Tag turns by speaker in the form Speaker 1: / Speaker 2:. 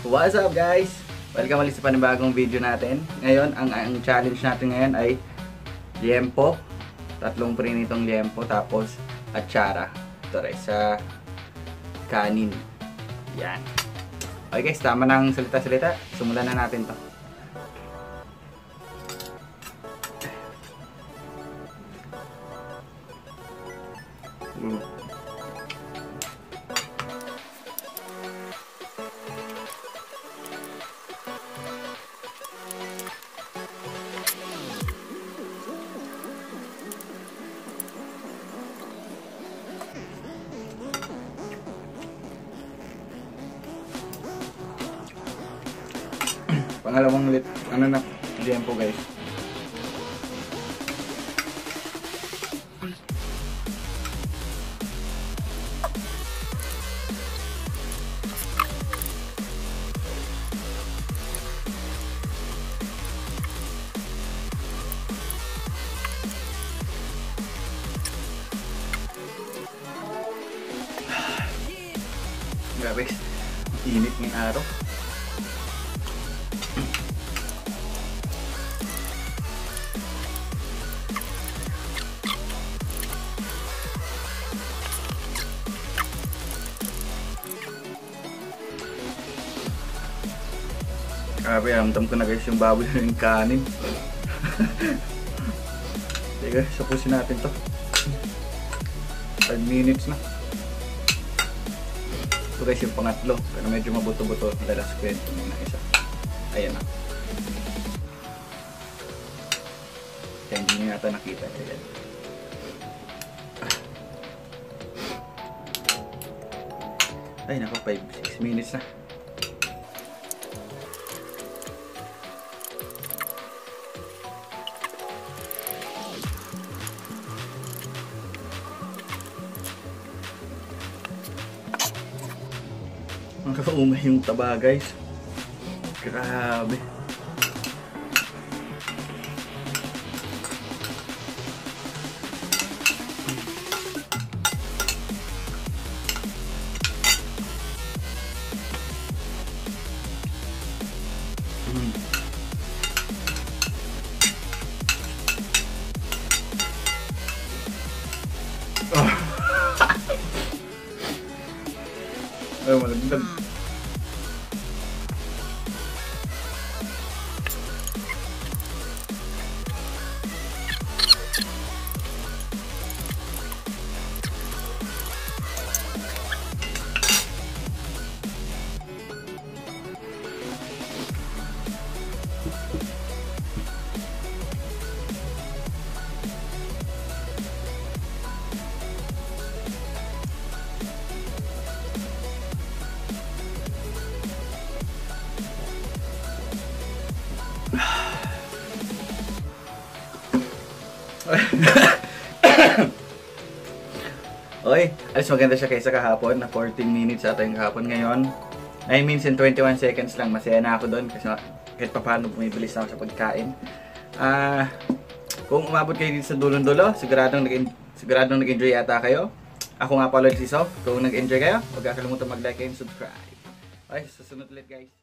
Speaker 1: What's up guys? Welcome ulit sa panibagong video natin. Ngayon, ang, ang challenge natin ngayon ay liempo. Tatlong prinitong liempo tapos atsara. Ito rin sa kanin. Yan. Okay guys, tama ng salita-salita. Simulan na natin to. Mm. Pangalawang lit, ano na, liempo guys. Grabe, init ng araw. Grabe, ramdam ko na guys yung baboy yung kanin. Teka, sapusin natin to. 5 minutes na. Ito guys yung pangatlo. Pero medyo mabuto-buto. Lalas kwento muna isa. Ayan na. Kaya hindi nyo yata nakita. Ayan. Ay nako, 5-6 minutes na. Ang kakaumay yung taba guys. Grabe. Ay, malagdag. Okay, alis maganda siya kaysa kahapon na 14 minutes ata yung kahapon ngayon. 9 minutes and 21 seconds lang. Masaya na ako doon kasi kahit pa paano bumibilis ako sa pagkain. Ah, kung umabot kayo dito sa dulong-dulo, siguradong nag siguradong nag-enjoy yata kayo. Ako nga pala si Sof. Kung nag-enjoy kayo, huwag kakalimutan mag-like and subscribe. Okay, susunod ulit guys.